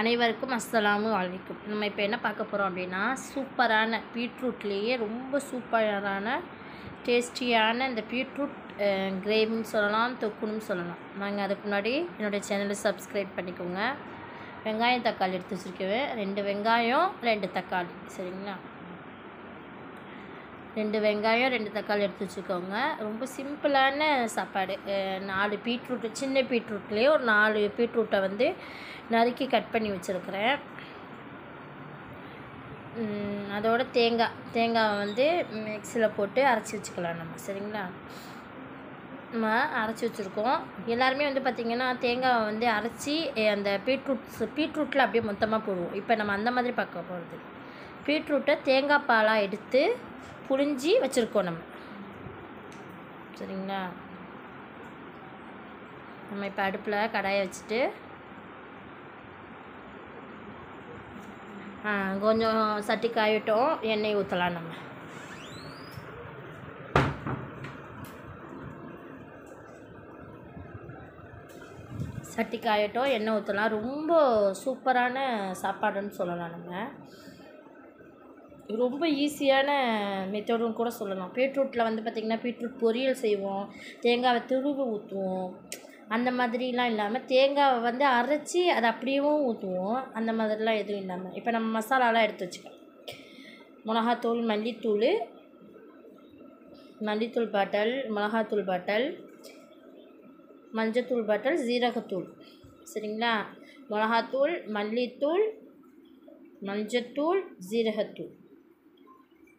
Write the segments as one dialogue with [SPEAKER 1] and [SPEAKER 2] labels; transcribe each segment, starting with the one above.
[SPEAKER 1] அனைவருக்கும் அஸ்ஸலாமு அலைக்கும். நம்ம இப்போ என்ன பார்க்க போகிறோம் அப்படின்னா சூப்பரான பீட்ரூட்லேயே ரொம்ப சூப்பரான டேஸ்டியான இந்த பீட்ரூட் கிரேவின்னு சொல்லலாம் தொக்குன்னு சொல்லலாம். நாங்கள் அதுக்கு முன்னாடி என்னுடைய சேனலை சப்ஸ்கிரைப் பண்ணிக்கோங்க. வெங்காயம் தக்காளி எடுத்து வச்சுருக்கேன். ரெண்டு வெங்காயம் ரெண்டு தக்காளி. சரிங்களா? ரெண்டு வெங்காயம் ரெண்டு தக்காளி எடுத்து வச்சுக்கோங்க. ரொம்ப சிம்பிளான சாப்பாடு. நாலு பீட்ரூட்டு சின்ன பீட்ரூட்லேயே ஒரு நாலு பீட்ரூட்டை வந்து நறுக்கி கட் பண்ணி வச்சுருக்கிறேன். அதோட தேங்காய் தேங்காவை வந்து மிக்சியில் போட்டு அரைச்சி வச்சுக்கலாம் நம்ம சரிங்களா? நம்ம அரைச்சி வச்சுருக்கோம். எல்லாருமே வந்து பார்த்திங்கன்னா தேங்காவை வந்து அரைச்சி அந்த பீட்ரூட்ஸ் பீட்ரூட்டில் அப்படியே மொத்தமாக போடுவோம். இப்போ நம்ம அந்த மாதிரி பார்க்க போகிறது பீட்ரூட்டை தேங்காய் பாலாக எடுத்து புழிஞ்சி வச்சுருக்கோம் நம்ம. சரிங்களா? நம்ம இப்போ அடுப்பில் கடாயை வச்சுட்டு ஆ, கொஞ்சம் சட்டி காயட்டும் எண்ணெய் ஊற்றலாம் நம்ம. சட்டி காயட்டும் எண்ணெய் ஊற்றலாம் ரொம்ப சூப்பரான சாப்பாடுன்னு சொல்லலாம் நம்ம. ரொம்ப ஈஸியான மெத்தடும் கூட சொல்லலாம். பீட்ரூட்டில் வந்து பார்த்திங்கன்னா பீட்ரூட் பொரியல் செய்வோம். தேங்காவை துருவி ஊற்றுவோம் அந்த மாதிரிலாம் இல்லாமல் தேங்காவை வந்து அரைச்சி அதை அப்படியேவும் ஊற்றுவோம் அந்த மாதிரிலாம் எதுவும் இல்லாமல் இப்போ நம்ம மசாலாலாம் எடுத்து வச்சுக்கலாம். மிளகாத்தூள் மல்லித்தூள் மல்லித்தூள் பாட்டல் மிளகாத்தூள் பாட்டல் மஞ்சத்தூள் பாட்டல் ஜீரகத்தூள் சரிங்களா? மிளகாத்தூள் மல்லித்தூள் மஞ்சத்தூள் ஜீரகத்தூள்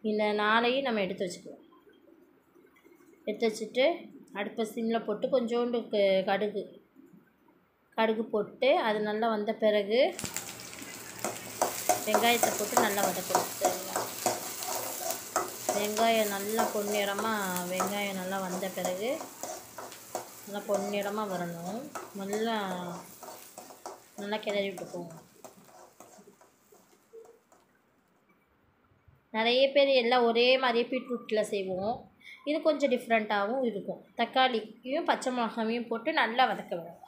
[SPEAKER 1] இந்த நாளையும் நம்ம எடுத்து வச்சுக்குவோம் எடுத்து வச்சுட்டு அடுப்பை சிம்மில் போட்டு கொஞ்சோண்டு கடுகு. கடுகு போட்டு அது நல்லா வந்த பிறகு வெங்காயத்தை போட்டு நல்லா வதக்கணும். வெங்காயம் நல்லா பொன்னிறமாக வெங்காயம் நல்லா வந்த பிறகு நல்லா பொன்னிறமாக வரணும். நல்லா நல்லா கிளறி விட்டுக்கோங்க நிறைய பேர் எல்லாம் ஒரே மாதிரியே பீட்ரூட்டில் செய்வோம். இது கொஞ்சம் டிஃப்ரெண்ட்டாகவும் இருக்கும். தக்காளியும் பச்சை மிளகாவையும் போட்டு நல்லா வதக்க விடும்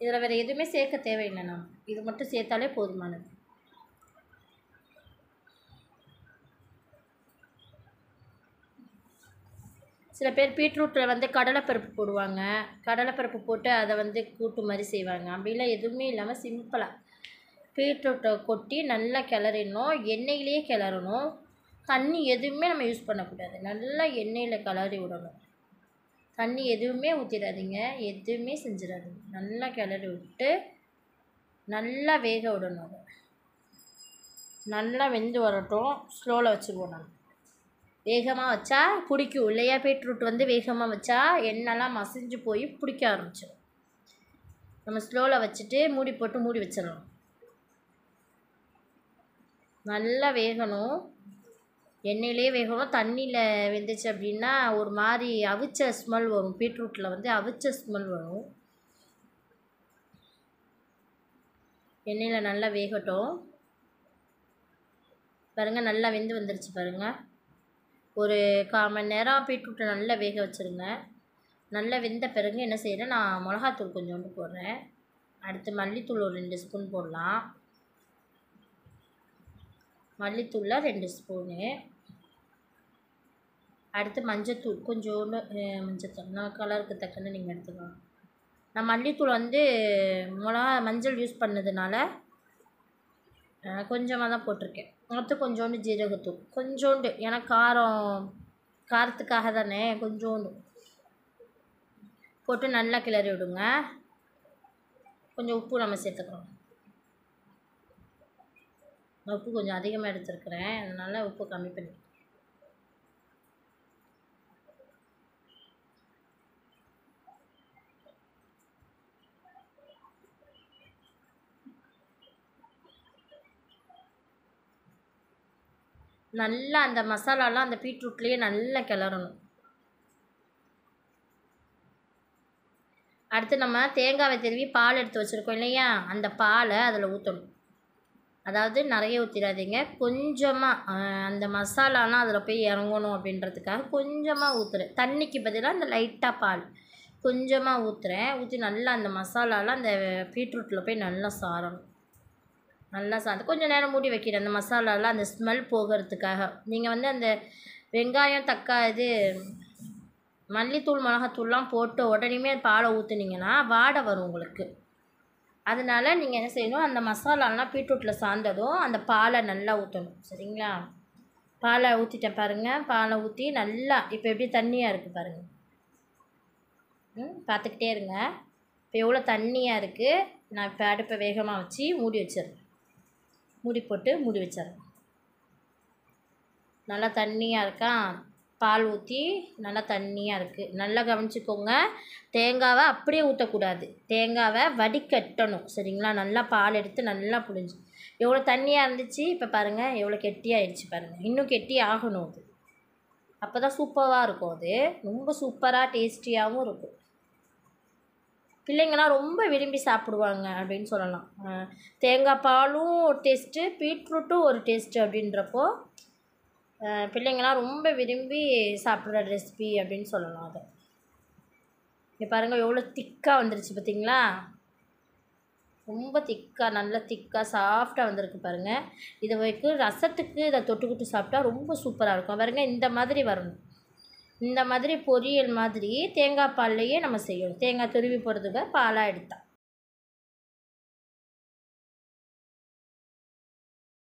[SPEAKER 1] இதில் வேறு எதுவுமே சேர்க்க தேவையில்லை நாம் இது மட்டும் சேர்த்தாலே போதுமானது. சில பேர் பீட்ரூட்டில் வந்து கடலைப்பருப்பு போடுவாங்க. கடலைப்பருப்பு போட்டு அதை வந்து கூட்டு மாதிரி செய்வாங்க. அப்படிலாம் எதுவுமே இல்லாமல் சிம்பிளாக பீட்ரூட்டை கொட்டி நல்லா கிளறிடணும் எண்ணெயிலேயே கிளறணும். தண்ணி எதுவுமே நம்ம யூஸ் பண்ணக்கூடாது. நல்லா எண்ணெயில் கிளறி விடணும். தண்ணி எதுவுமே ஊற்றிடாதீங்க எதுவுமே செஞ்சிடாதீங்க. நல்லா கிளறி விட்டு நல்லா வேக விடணும் அதை. நல்லா வெந்து வரட்டும். ஸ்லோவில் வச்சுருவோம் நம்ம. வேகமாக வச்சா பிடிக்கும். இல்லையா பீட்ரூட் வந்து வேகமாக வச்சா எண்ணெய்லாம் மசிஞ்சு போய் பிடிக்க ஆரம்பிச்சிடும் நம்ம ஸ்லோவில் வச்சுட்டு மூடி போட்டு மூடி வச்சிடலாம் நல்லா வேகணும். எண்ணெயிலே வேகணும். தண்ணியில் வெந்துச்சு அப்படின்னா ஒரு மாதிரி அவிச்ச ஸ்மெல் வரும். பீட்ரூட்டில் வந்து அவிச்ச ஸ்மெல் வரும். எண்ணெயில் நல்லா வேகட்டும். பாருங்கள் நல்லா வெந்து வந்துருச்சு பாருங்கள் ஒரு கால் மணி நேரம் பீட்ரூட்டை நல்லா வேக வச்சுருங்க. நல்லா வெந்த பிறகு என்ன செய்கிறேன் நான் மிளகாத்தூள் கொஞ்சோண்டு போடுறேன். அடுத்து மல்லித்தூள் ஒரு ரெண்டு ஸ்பூன் போடலாம். மல்லித்தூளில் ரெண்டு ஸ்பூனு. அடுத்து மஞ்சத்தூள் கொஞ்சோண்டு மஞ்சத்தூள். நான் கலருக்கு தக்கன்னு நீங்கள் எடுத்துக்கலாம் நான் மல்லித்தூள் வந்து மிளகா மஞ்சள் யூஸ் பண்ணதுனால கொஞ்சமாக தான் போட்டிருக்கேன். அடுத்து கொஞ்சோண்டு ஜீரகத்தூள். கொஞ்சோண்டு ஏன்னா காரம் காரத்துக்காக தானே கொஞ்சோண்டு. போட்டு நல்லா கிளறி விடுங்க. கொஞ்சம் உப்பு நம்ம சேர்த்துக்கிறோம் நான் உப்பு கொஞ்சம் அதிகமாக எடுத்துருக்கிறேன். அதனால் உப்பு கம்மி பண்ணி நல்லா அந்த மசாலாலாம் அந்த பீட்ரூட்லேயே நல்லா கிளறணும். அடுத்து நம்ம தேங்காவை திருவி பால் எடுத்து வச்சுருக்கோம் இல்லையா? அந்த பாலை அதில் ஊற்றணும் அதாவது நிறைய ஊற்றிடாதீங்க கொஞ்சமாக அந்த மசாலாலாம் அதில் போய் இறங்கணும் அப்படின்றதுக்காக கொஞ்சமாக ஊற்றுறேன் தண்ணிக்கு பதிலாக அந்த லைட்டாக பால் கொஞ்சமாக ஊற்றுறேன் ஊற்றி நல்லா அந்த மசாலாலாம் அந்த பீட்ரூட்டில் போய் நல்லா சாரணும் நல்லா சாந்து கொஞ்சம் நேரம் மூடி வைக்கிறேன். அந்த மசாலாலாம் அந்த ஸ்மெல் போகிறதுக்காக. நீங்கள் வந்து அந்த வெங்காயம் தக்காளி இது மல்லித்தூள் மிளகாத்தூள்லாம் போட்டு உடனேமே பாலை ஊற்றுனீங்கன்னா வாடை வரும் உங்களுக்கு. அதனால நீங்கள் என்ன செய்யணும் அந்த மசாலாலாம் பீட்ரூட்டில் சார்ந்ததும் அந்த பாலை நல்லா ஊற்றணும் சரிங்களா? பாலை ஊற்றிட்டேன் பாருங்கள் பாலை ஊற்றி நல்லா இப்போ எப்படி தண்ணியாக இருக்குது பாருங்கள் ம் பார்த்துக்கிட்டே இருங்க. இப்போ எவ்வளோ தண்ணியாக இருக்குது நான் இப்போ அடுப்பை வேகமாக வச்சு மூடி வச்சிடுறேன். மூடி போட்டு மூடி வச்சிடுறேன். நல்லா தண்ணியாக இருக்கா? பால் ஊற்றி நல்லா தண்ணியாக இருக்குது நல்லா கவனிச்சிக்கோங்க. தேங்காவை அப்படியே ஊற்றக்கூடாது தேங்காவை வடிகட்டணும். சரிங்களா? நல்லா பால் எடுத்து நல்லா புழிஞ்சு. எவ்வளோ தண்ணியாக இருந்துச்சு? இப்போ பாருங்கள் எவ்வளோ கெட்டியாகிடுச்சு பாருங்கள் இன்னும் கெட்டி ஆகணும் அது. அப்போ தான் சூப்பராக இருக்கும் அது. ரொம்ப சூப்பராக டேஸ்டியாகவும் இருக்கும். பிள்ளைங்களாம் ரொம்ப விரும்பி சாப்பிடுவாங்க அப்படின்னு சொல்லலாம். தேங்காய் பாலும் ஒரு டேஸ்ட்டு பீட்ரூட்டும் ஒரு டேஸ்ட்டு அப்படின்றப்போ அஹ் பிள்ளைங்களாம் ரொம்ப விரும்பி சாப்பிட்ற ரெசிபி அப்படின்னு சொல்லலாம் அதை. இங்கே பாருங்கள் எவ்வளோ திக்காக வந்துருச்சு பார்த்தீங்களா ரொம்ப திக்காக நல்ல திக்காக சாஃப்டாக வந்திருக்கு பாருங்கள் இதை வைக்க ரசத்துக்கு இதை தொட்டுக்கிட்டு சாப்பிட்டா ரொம்ப சூப்பராக இருக்கும். பாருங்கள் இந்த மாதிரி வரணும். இந்த மாதிரி பொரியல் மாதிரி தேங்காய் பால்லையே நம்ம செய்யணும். தேங்காய் துருவி போடுறதுக்கு பாலாக எடுத்தால்